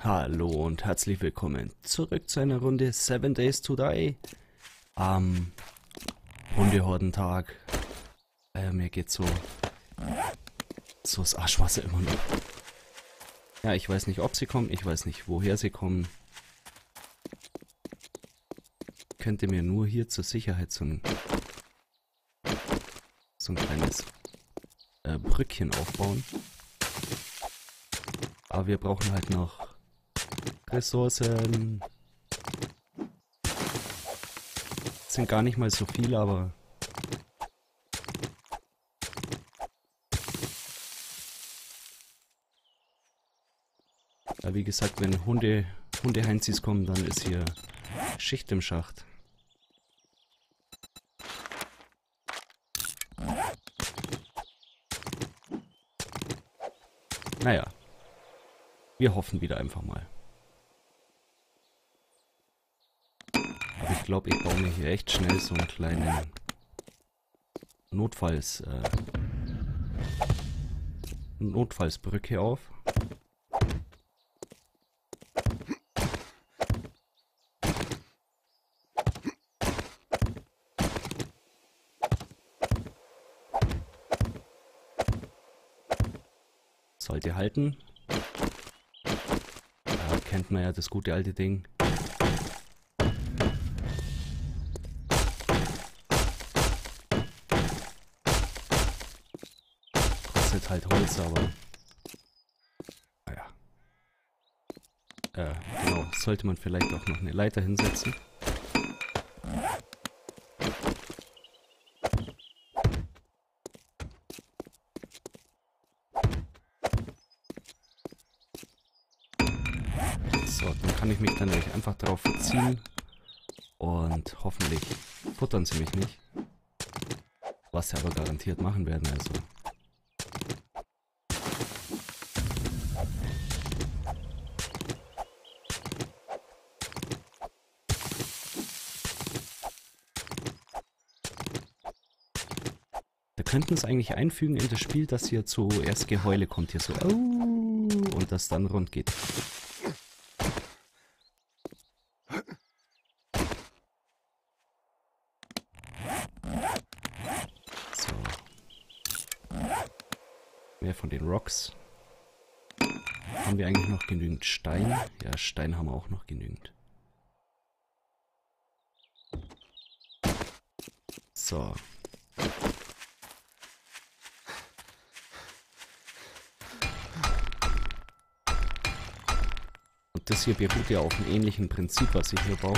Hallo und herzlich willkommen zurück zu einer Runde 7 Days to Die am Hundehordentag. Äh, mir geht so, so das Arschwasser immer noch. Ja, ich weiß nicht, ob sie kommen, ich weiß nicht, woher sie kommen. Könnte mir nur hier zur Sicherheit so ein, so ein kleines äh, Brückchen aufbauen. Aber wir brauchen halt noch Ressourcen. Sind gar nicht mal so viele, aber... Ja, wie gesagt, wenn Hunde, Hundeheinzis kommen, dann ist hier Schicht im Schacht. Naja. Wir hoffen wieder einfach mal. glaube, ich baue mir hier echt schnell so einen kleinen Notfalls äh, Notfallsbrücke auf. Sollte halten. Da kennt man ja das gute alte Ding. halt Holz, aber... Naja. Äh, genau. Sollte man vielleicht auch noch eine Leiter hinsetzen. So, dann kann ich mich dann nämlich einfach verziehen. Und hoffentlich futtern sie mich nicht. Was sie aber garantiert machen werden, also könnten es eigentlich einfügen in das Spiel, dass hier zuerst Geheule kommt, hier so und das dann rund geht. So. Mehr von den Rocks. Haben wir eigentlich noch genügend Stein? Ja, Stein haben wir auch noch genügend. So. das hier beruht ja auf einem ähnlichen Prinzip, was ich hier baue.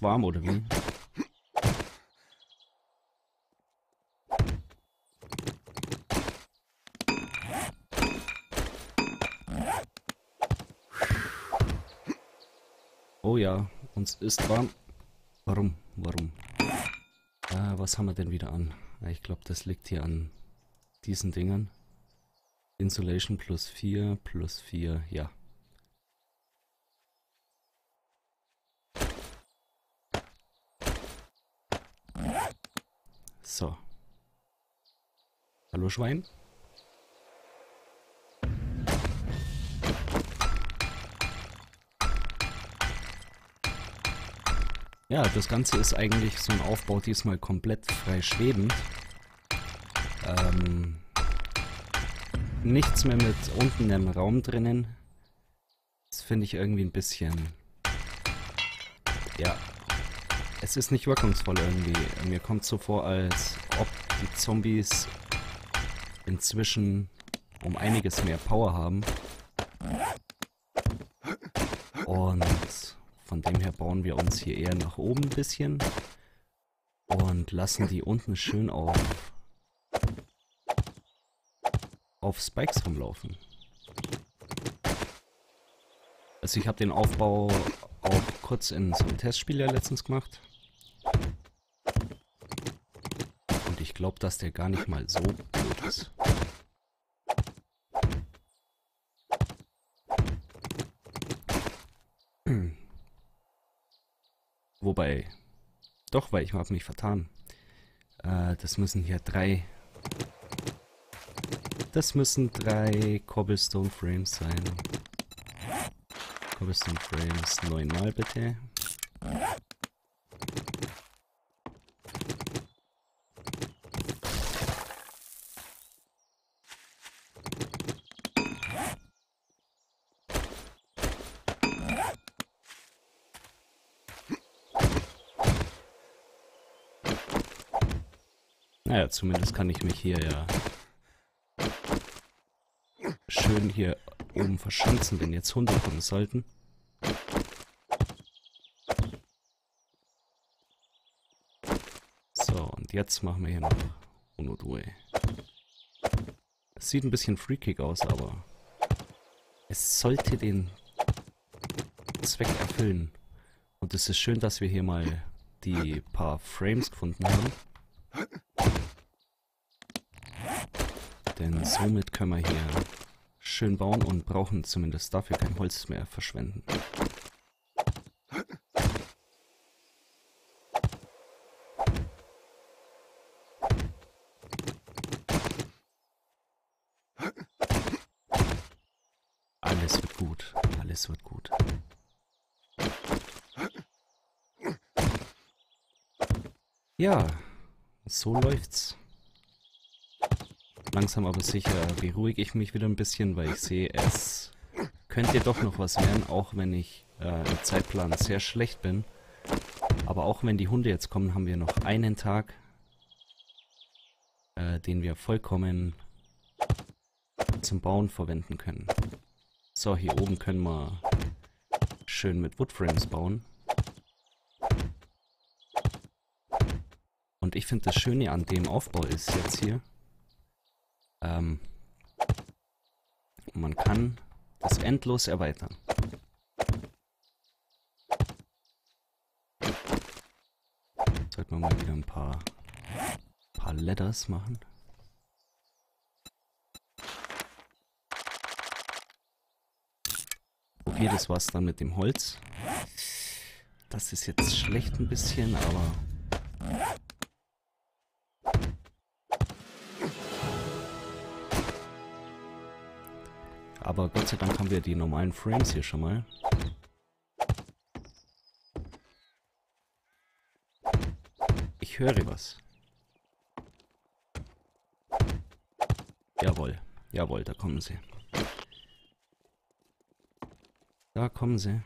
Warm, oder wie? Oh ja, uns ist warm. Warum? Warum? Äh, was haben wir denn wieder an? Ich glaube, das liegt hier an diesen Dingern. Insulation plus 4 plus 4, ja. So. Hallo Schwein? Ja, das Ganze ist eigentlich so ein Aufbau diesmal komplett frei schwebend. Ähm, nichts mehr mit unten im Raum drinnen. Das finde ich irgendwie ein bisschen... Ja, es ist nicht wirkungsvoll irgendwie. Mir kommt so vor, als ob die Zombies inzwischen um einiges mehr Power haben. Und von dem her bauen wir uns hier eher nach oben ein bisschen und lassen die unten schön auf, auf Spikes rumlaufen. Also ich habe den Aufbau auch kurz in so einem Testspiel ja letztens gemacht. glaube, dass der gar nicht mal so blöd ist. Wobei, doch, weil ich habe mich vertan. Äh, das müssen hier drei... Das müssen drei Cobblestone Frames sein. Cobblestone Frames neunmal bitte. Naja, zumindest kann ich mich hier ja schön hier oben verschanzen, wenn jetzt Hunde kommen sollten. So, und jetzt machen wir hier noch Uno Due. Es sieht ein bisschen freakig aus, aber es sollte den Zweck erfüllen. Und es ist schön, dass wir hier mal die paar Frames gefunden haben. Denn somit können wir hier schön bauen und brauchen zumindest dafür kein Holz mehr verschwenden. Alles wird gut, alles wird gut. Ja, so läuft's. Langsam aber sicher beruhige ich mich wieder ein bisschen, weil ich sehe, es könnte doch noch was werden, auch wenn ich äh, im Zeitplan sehr schlecht bin. Aber auch wenn die Hunde jetzt kommen, haben wir noch einen Tag, äh, den wir vollkommen zum Bauen verwenden können. So, hier oben können wir schön mit Woodframes bauen. Und ich finde das Schöne an dem Aufbau ist jetzt hier, ähm, man kann das endlos erweitern. Sollten wir mal wieder ein paar, paar Letters machen. Okay, das war's dann mit dem Holz. Das ist jetzt schlecht ein bisschen, aber Aber Gott sei Dank haben wir die normalen Frames hier schon mal. Ich höre was. Jawohl, jawohl, da kommen sie. Da kommen sie.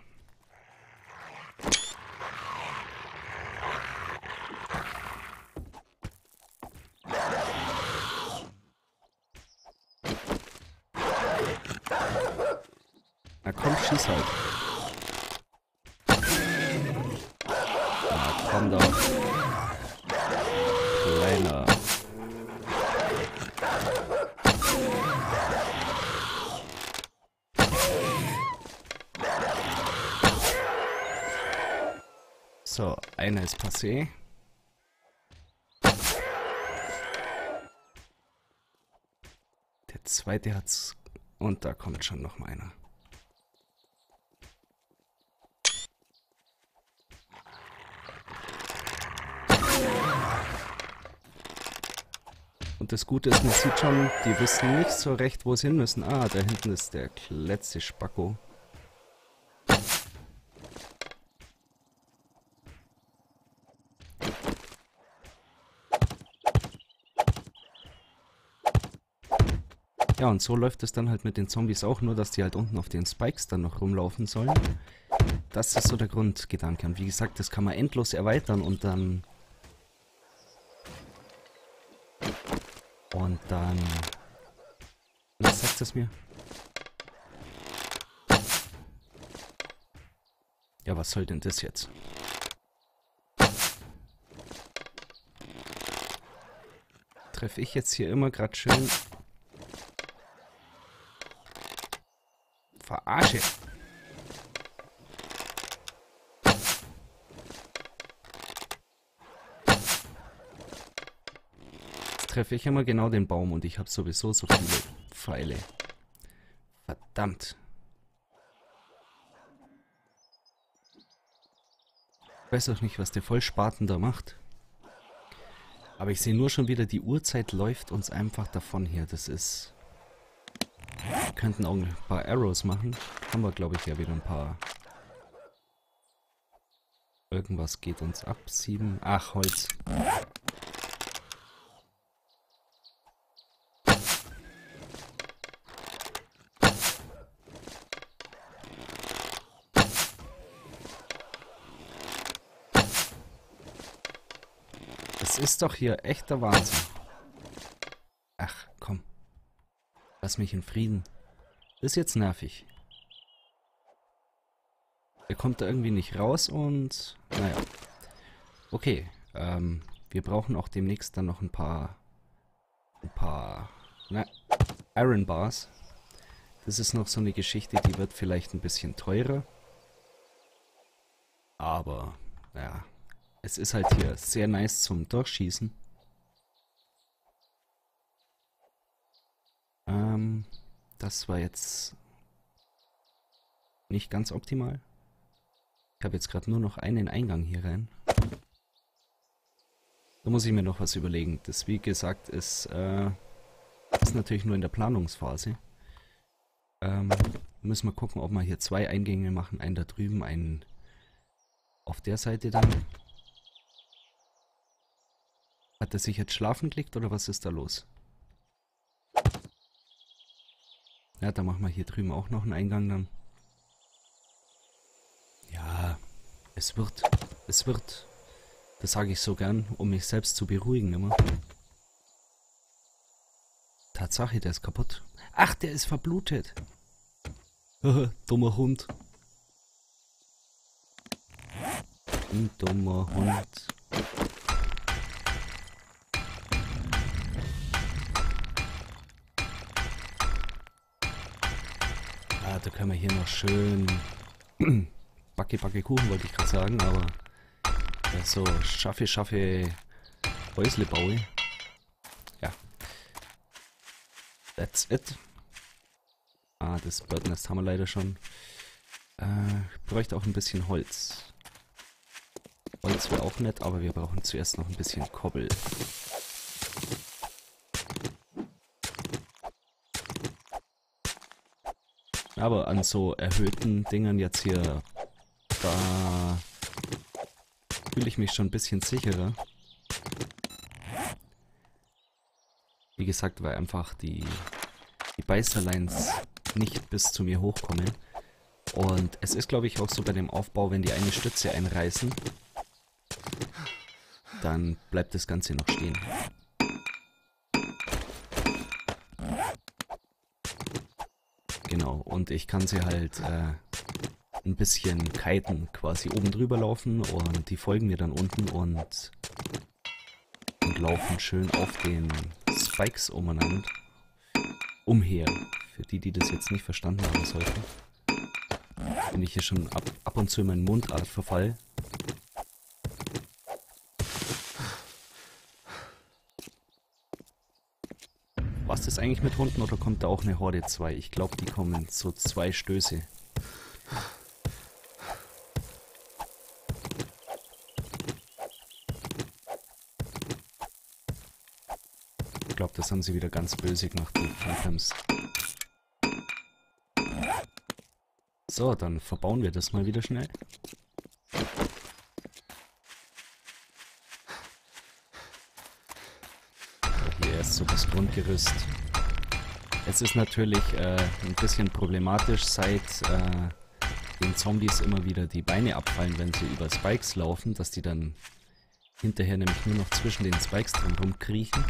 schieß halt. Na, komm doch. Kleiner. So, passé. Der zweite hat's... Und da kommt schon noch mal einer. Und das Gute ist, man sieht schon, die wissen nicht so recht, wo sie hin müssen. Ah, da hinten ist der letzte Spacko. Ja, und so läuft es dann halt mit den Zombies auch, nur dass die halt unten auf den Spikes dann noch rumlaufen sollen. Das ist so der Grundgedanke. Und wie gesagt, das kann man endlos erweitern und dann Und dann... Was sagt es mir? Ja, was soll denn das jetzt? Treffe ich jetzt hier immer gerade schön... Verarsche! treffe ich immer genau den Baum und ich habe sowieso so viele Pfeile. Verdammt. weiß auch nicht, was der Vollspaten da macht. Aber ich sehe nur schon wieder, die Uhrzeit läuft uns einfach davon hier. Das ist... Wir könnten auch ein paar Arrows machen. Haben wir, glaube ich, ja wieder ein paar. Irgendwas geht uns ab. Sieben. Ach, Holz. Das ist doch hier echter Wahnsinn. Ach, komm. Lass mich in Frieden. Ist jetzt nervig. Er kommt da irgendwie nicht raus und... Naja. Okay. Ähm, wir brauchen auch demnächst dann noch ein paar... Ein paar... Na, Iron Bars. Das ist noch so eine Geschichte, die wird vielleicht ein bisschen teurer. Aber, ja, es ist halt hier sehr nice zum Durchschießen. Ähm, das war jetzt nicht ganz optimal. Ich habe jetzt gerade nur noch einen Eingang hier rein. Da muss ich mir noch was überlegen. Das, wie gesagt, ist, äh, ist natürlich nur in der Planungsphase. Ähm, müssen wir gucken, ob wir hier zwei Eingänge machen. Einen da drüben, einen auf der Seite dann. Hat er sich jetzt schlafen gelegt oder was ist da los? Ja, da machen wir hier drüben auch noch einen Eingang dann. Ja, es wird. Es wird. Das sage ich so gern, um mich selbst zu beruhigen immer. Tatsache, der ist kaputt. Ach, der ist verblutet. dummer Hund. Ein dummer Hund. Da können wir hier noch schön Backe, Backe Kuchen wollte ich gerade sagen, aber ja, so schaffe, schaffe Häusle baue. Ja. That's it. Ah, das Birdnest haben wir leider schon. Äh, ich bräuchte auch ein bisschen Holz. Holz wäre auch nett, aber wir brauchen zuerst noch ein bisschen Kobbel. Aber an so erhöhten Dingern jetzt hier, da fühle ich mich schon ein bisschen sicherer. Wie gesagt, weil einfach die, die Beißerlines nicht bis zu mir hochkommen. Und es ist, glaube ich, auch so bei dem Aufbau, wenn die eine Stütze einreißen, dann bleibt das Ganze noch stehen. Genau, und ich kann sie halt äh, ein bisschen kiten, quasi oben drüber laufen und die folgen mir dann unten und, und laufen schön auf den Spikes umeinander umher. Für die, die das jetzt nicht verstanden haben sollten. Bin ich hier schon ab, ab und zu in meinen Mundart verfall. Ist eigentlich mit Hunden oder kommt da auch eine Horde 2? Ich glaube, die kommen so zwei Stöße. Ich glaube, das haben sie wieder ganz böse gemacht, die Phantoms. So, dann verbauen wir das mal wieder schnell. So das Grundgerüst. Es ist natürlich äh, ein bisschen problematisch, seit äh, den Zombies immer wieder die Beine abfallen, wenn sie über Spikes laufen, dass die dann hinterher nämlich nur noch zwischen den Spikes drin rumkriechen.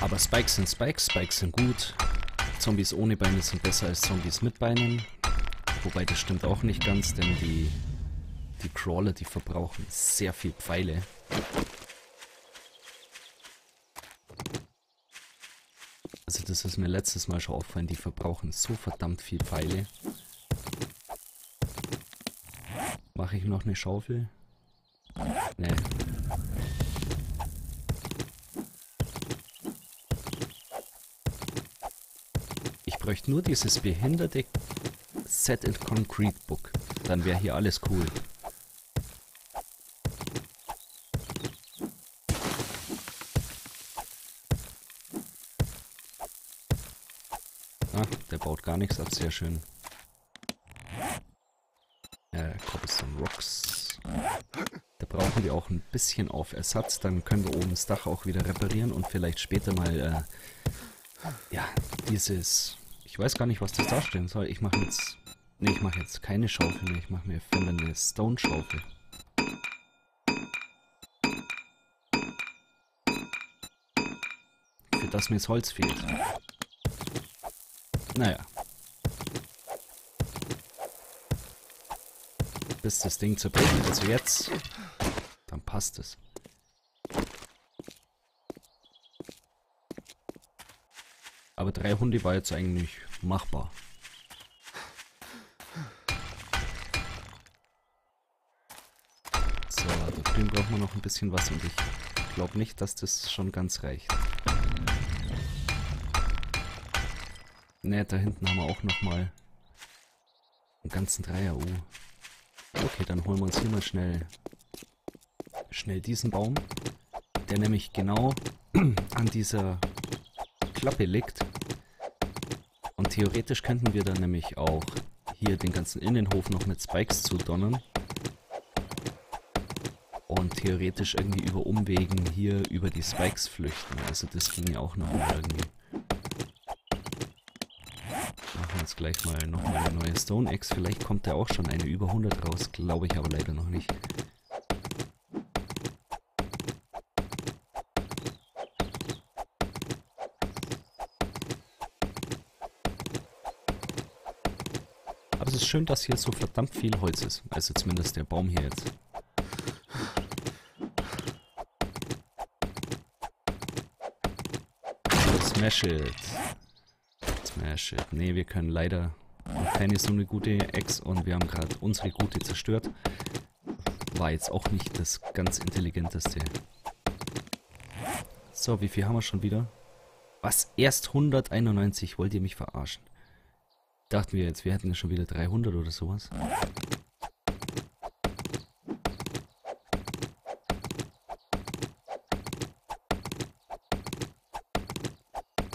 Aber Spikes sind Spikes, Spikes sind gut. Zombies ohne Beine sind besser als Zombies mit Beinen. Wobei das stimmt auch nicht ganz, denn die, die Crawler, die verbrauchen sehr viel Pfeile. Also das ist mir letztes Mal schon aufgefallen, die verbrauchen so verdammt viel Pfeile. Mache ich noch eine Schaufel? Nee. Ich bräuchte nur dieses behinderte Set and Concrete Book. Dann wäre hier alles cool. Ah, der baut gar nichts ab, sehr schön. Äh, Cobblestone Rocks. Da brauchen wir auch ein bisschen auf Ersatz, dann können wir oben das Dach auch wieder reparieren und vielleicht später mal, äh, ja, dieses, ich weiß gar nicht, was das darstellen soll. Ich mache jetzt, nee, ich mache jetzt keine Schaufel mehr, ich mache mir eine Stone-Schaufel. Für das mir das Holz fehlt. Naja. Bis das Ding zerbricht, also jetzt, dann passt es. Aber drei Hunde war jetzt eigentlich machbar. So, da drüben brauchen wir noch ein bisschen was und ich glaube nicht, dass das schon ganz reicht. Ne, da hinten haben wir auch nochmal einen ganzen Dreier. Uh. Okay, dann holen wir uns hier mal schnell schnell diesen Baum, der nämlich genau an dieser Klappe liegt. Und theoretisch könnten wir dann nämlich auch hier den ganzen Innenhof noch mit Spikes zudonnern. Und theoretisch irgendwie über Umwegen hier über die Spikes flüchten. Also das ging ja auch noch irgendwie jetzt gleich mal nochmal eine neue Stone Axe. Vielleicht kommt da auch schon eine über 100 raus. Glaube ich aber leider noch nicht. Aber es ist schön, dass hier so verdammt viel Holz ist. Also zumindest der Baum hier jetzt. Smash it. Ah, shit. Nee, wir können leider keine so eine gute Ex und wir haben gerade unsere gute zerstört. War jetzt auch nicht das ganz intelligenteste. So, wie viel haben wir schon wieder? Was? Erst 191? Wollt ihr mich verarschen? Dachten wir jetzt, wir hätten ja schon wieder 300 oder sowas.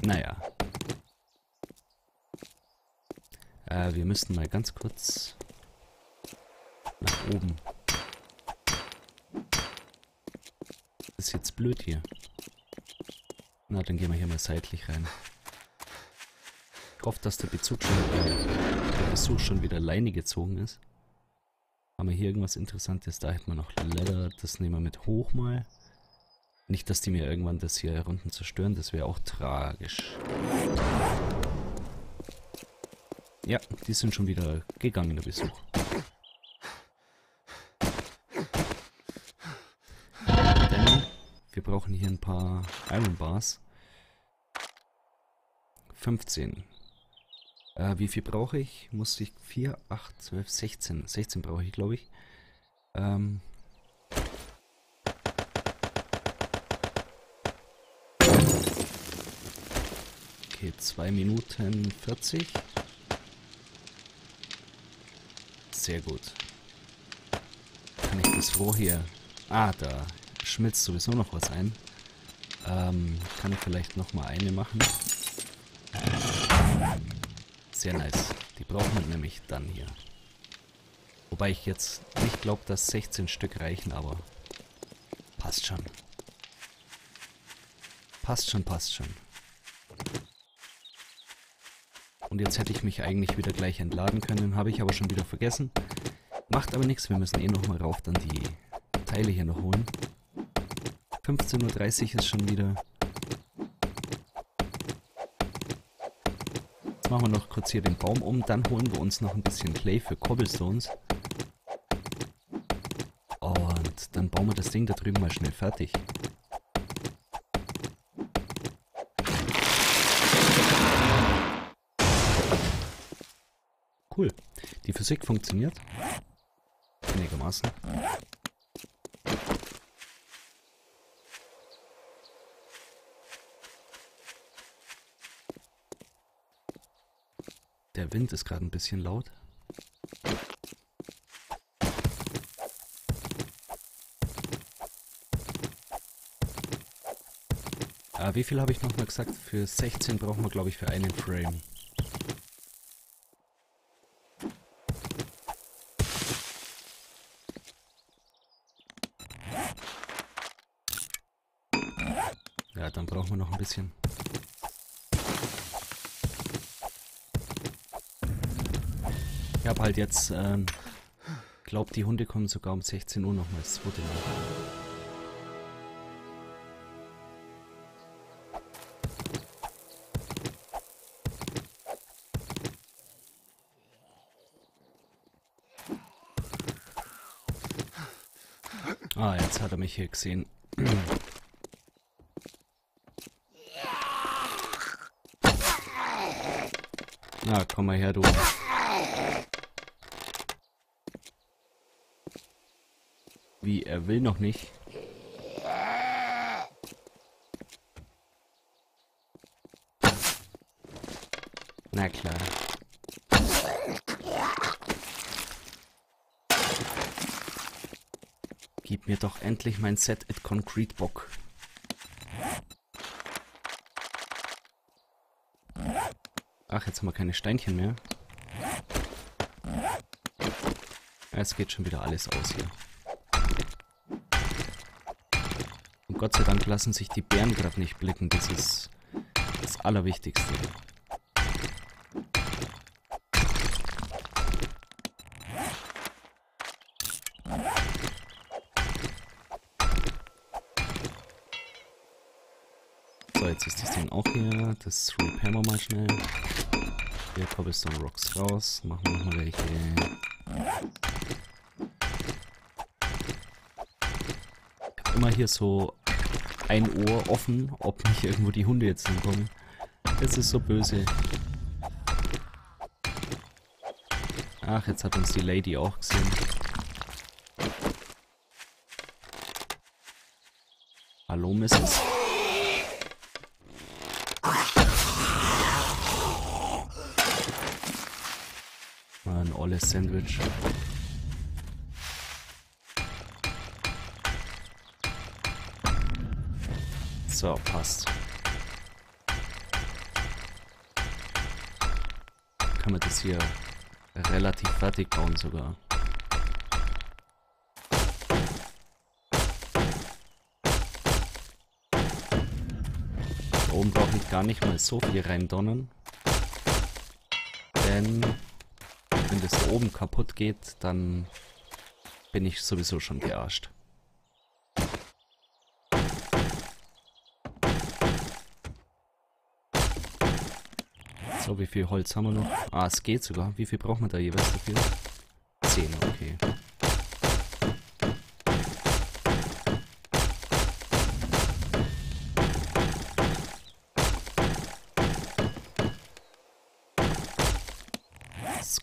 Naja. Wir müssten mal ganz kurz nach oben. Ist jetzt blöd hier. Na, dann gehen wir hier mal seitlich rein. Ich hoffe, dass der Bezug schon, der Besuch schon wieder Leine gezogen ist. Haben wir hier irgendwas Interessantes? Da hätten wir noch Leather. Das nehmen wir mit hoch mal. Nicht, dass die mir irgendwann das hier unten zerstören. Das wäre auch tragisch. Ja, die sind schon wieder gegangen, der Besuch. Denn wir brauchen hier ein paar Iron Bars. 15. Äh, wie viel brauche ich? Muss ich 4, 8, 12, 16. 16 brauche ich, glaube ich. Ähm, Okay, 2 Minuten 40. Sehr gut. Kann ich das Rohr hier... Ah, da schmilzt sowieso noch was ein. Ähm, kann ich vielleicht nochmal eine machen. Sehr nice. Die brauchen wir nämlich dann hier. Wobei ich jetzt nicht glaube, dass 16 Stück reichen, aber passt schon. Passt schon, passt schon. Und jetzt hätte ich mich eigentlich wieder gleich entladen können, habe ich aber schon wieder vergessen. Macht aber nichts, wir müssen eh nochmal rauf dann die Teile hier noch holen. 15.30 Uhr ist schon wieder. Jetzt machen wir noch kurz hier den Baum um, dann holen wir uns noch ein bisschen Clay für Cobblestones. Und dann bauen wir das Ding da drüben mal schnell fertig. Physik funktioniert. Einigermaßen. Der Wind ist gerade ein bisschen laut. Ah, wie viel habe ich nochmal gesagt? Für 16 brauchen wir, glaube ich, für einen Frame. Ja, dann brauchen wir noch ein bisschen. Ich habe halt jetzt, ähm, glaube die Hunde kommen sogar um 16 Uhr nochmal das zweite Mal. Ah, jetzt hat er mich hier gesehen. Na, komm mal her, du. Wie, er will noch nicht. Na klar. Gib mir doch endlich mein Set at Concrete Bock. Ach, jetzt haben wir keine Steinchen mehr. Es geht schon wieder alles aus hier. Und Gott sei Dank lassen sich die Bären gerade nicht blicken. Das ist das Allerwichtigste. Ding auch hier. Das repairen wir mal schnell. Hier Cobblestone Rocks raus. Machen wir nochmal welche. Immer hier so ein Ohr offen, ob nicht irgendwo die Hunde jetzt hinkommen. Das ist so böse. Ach, jetzt hat uns die Lady auch gesehen. Hallo, Mrs. Sandwich. So, passt. Kann man das hier relativ fertig bauen sogar. Oben brauche ich gar nicht mal so viel reindonnern. Denn wenn das da oben kaputt geht, dann bin ich sowieso schon gearscht. So, wie viel Holz haben wir noch? Ah, es geht sogar. Wie viel braucht man da jeweils dafür? 10, okay.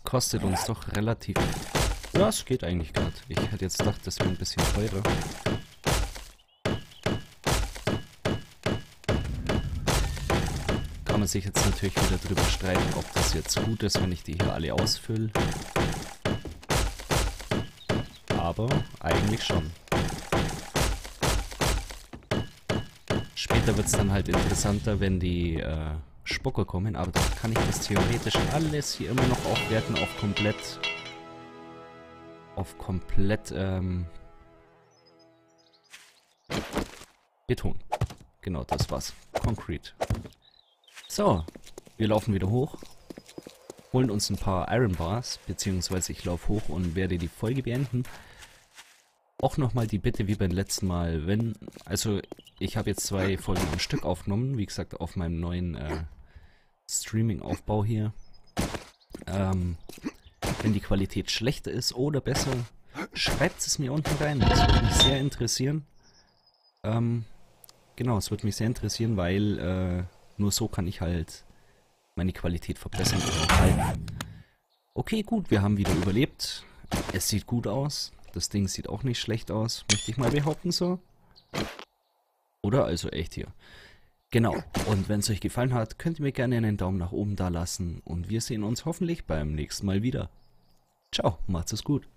Kostet uns doch relativ... Ja, es geht eigentlich gerade. Ich hätte jetzt gedacht, das wäre ein bisschen teurer. Kann man sich jetzt natürlich wieder drüber streiten, ob das jetzt gut ist, wenn ich die hier alle ausfülle. Aber eigentlich schon. Später wird es dann halt interessanter, wenn die... Äh, Spucke kommen, aber dann kann ich das theoretisch alles hier immer noch aufwerten auf komplett auf komplett ähm, Beton. Genau, das war's. Concrete. So, wir laufen wieder hoch, holen uns ein paar Iron Bars, beziehungsweise ich laufe hoch und werde die Folge beenden. Auch nochmal die Bitte wie beim letzten Mal, wenn, also ich habe jetzt zwei Folgen am Stück aufgenommen, wie gesagt auf meinem neuen äh, Streaming-Aufbau hier. Ähm, wenn die Qualität schlechter ist oder besser, schreibt es mir unten rein. Das würde mich sehr interessieren. Ähm, genau, es würde mich sehr interessieren, weil äh, nur so kann ich halt meine Qualität verbessern. Okay, gut, wir haben wieder überlebt. Es sieht gut aus. Das Ding sieht auch nicht schlecht aus, möchte ich mal behaupten so. Oder also echt hier. Genau. Und wenn es euch gefallen hat, könnt ihr mir gerne einen Daumen nach oben da lassen und wir sehen uns hoffentlich beim nächsten Mal wieder. Ciao, macht's gut.